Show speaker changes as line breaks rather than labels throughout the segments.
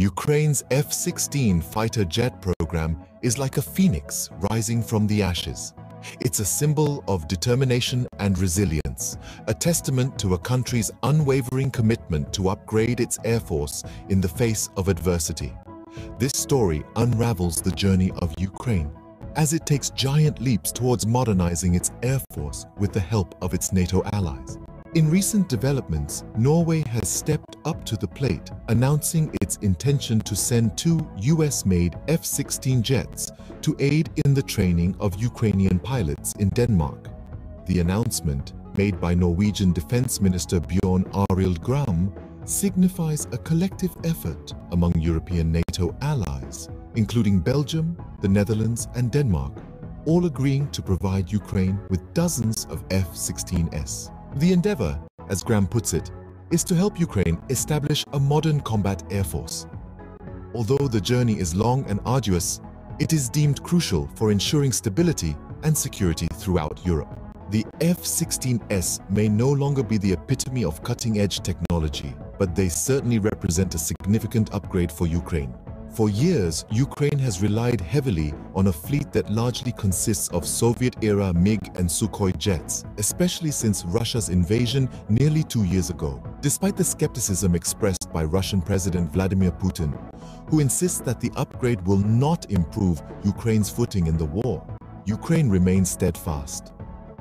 Ukraine's F-16 fighter jet program is like a phoenix rising from the ashes. It's a symbol of determination and resilience, a testament to a country's unwavering commitment to upgrade its air force in the face of adversity. This story unravels the journey of Ukraine as it takes giant leaps towards modernizing its air force with the help of its NATO allies. In recent developments, Norway has stepped up to the plate, announcing its intention to send two US-made F-16 jets to aid in the training of Ukrainian pilots in Denmark. The announcement, made by Norwegian Defense Minister Bjorn Arild Gram, signifies a collective effort among European NATO allies, including Belgium, the Netherlands and Denmark, all agreeing to provide Ukraine with dozens of F-16S. The endeavor, as Gram puts it, is to help Ukraine establish a modern combat air force. Although the journey is long and arduous, it is deemed crucial for ensuring stability and security throughout Europe. The F-16S may no longer be the epitome of cutting-edge technology, but they certainly represent a significant upgrade for Ukraine. For years, Ukraine has relied heavily on a fleet that largely consists of Soviet-era MiG and Sukhoi jets, especially since Russia's invasion nearly two years ago. Despite the skepticism expressed by Russian President Vladimir Putin, who insists that the upgrade will not improve Ukraine's footing in the war, Ukraine remains steadfast.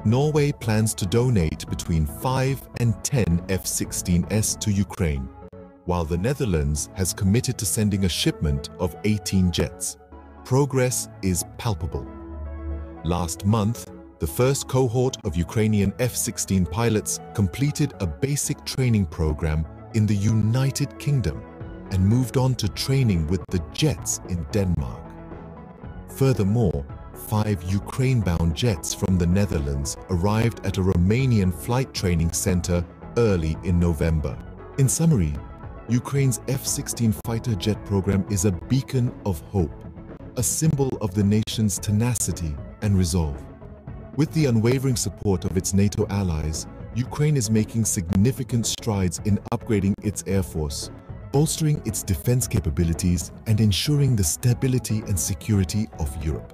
Norway plans to donate between 5 and 10 F-16S to Ukraine, while the Netherlands has committed to sending a shipment of 18 jets. Progress is palpable. Last month, the first cohort of Ukrainian F-16 pilots completed a basic training program in the United Kingdom and moved on to training with the jets in Denmark. Furthermore, five Ukraine-bound jets from the Netherlands arrived at a Romanian flight training center early in November. In summary, Ukraine's F-16 fighter jet program is a beacon of hope, a symbol of the nation's tenacity and resolve. With the unwavering support of its NATO allies, Ukraine is making significant strides in upgrading its air force, bolstering its defense capabilities and ensuring the stability and security of Europe.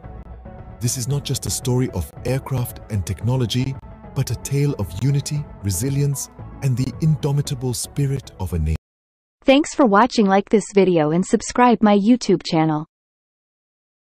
This is not just a story of aircraft and technology, but a tale of unity, resilience, and the indomitable spirit of a nation.
Thanks for watching like this video and subscribe my YouTube channel.